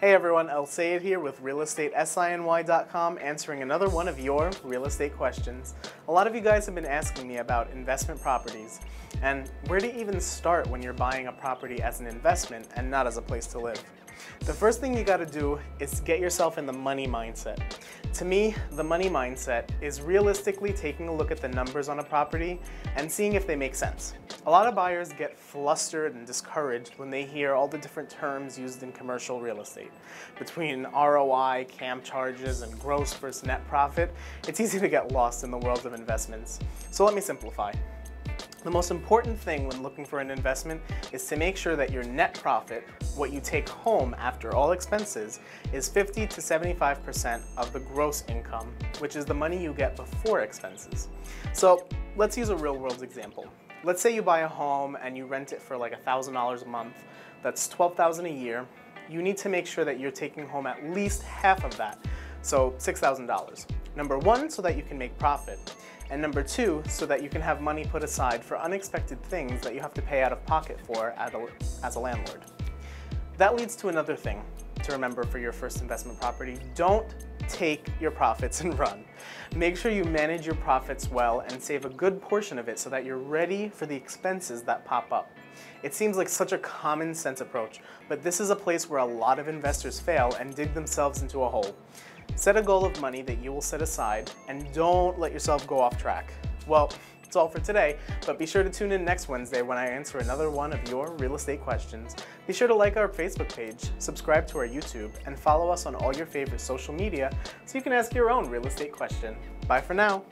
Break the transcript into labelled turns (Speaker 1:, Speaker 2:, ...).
Speaker 1: Hey everyone, Elsayed here with RealEstateSINY.com answering another one of your real estate questions. A lot of you guys have been asking me about investment properties and where to even start when you're buying a property as an investment and not as a place to live. The first thing you gotta do is get yourself in the money mindset. To me, the money mindset is realistically taking a look at the numbers on a property and seeing if they make sense. A lot of buyers get flustered and discouraged when they hear all the different terms used in commercial real estate. Between ROI, CAM charges, and gross versus net profit, it's easy to get lost in the world of investments. So let me simplify. The most important thing when looking for an investment is to make sure that your net profit, what you take home after all expenses, is 50 to 75% of the gross income, which is the money you get before expenses. So let's use a real world example. Let's say you buy a home and you rent it for like $1,000 a month. That's 12,000 a year. You need to make sure that you're taking home at least half of that, so $6,000. Number one, so that you can make profit. And number two, so that you can have money put aside for unexpected things that you have to pay out of pocket for as a landlord. That leads to another thing to remember for your first investment property. Don't take your profits and run. Make sure you manage your profits well and save a good portion of it so that you're ready for the expenses that pop up. It seems like such a common sense approach, but this is a place where a lot of investors fail and dig themselves into a hole. Set a goal of money that you will set aside and don't let yourself go off track. Well, that's all for today, but be sure to tune in next Wednesday when I answer another one of your real estate questions. Be sure to like our Facebook page, subscribe to our YouTube, and follow us on all your favorite social media so you can ask your own real estate question. Bye for now.